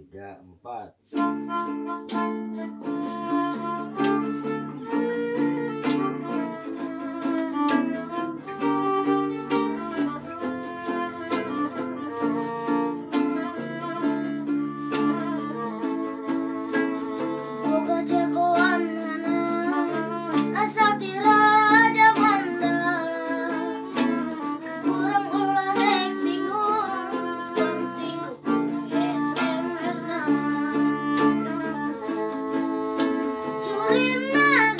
tiga empat in my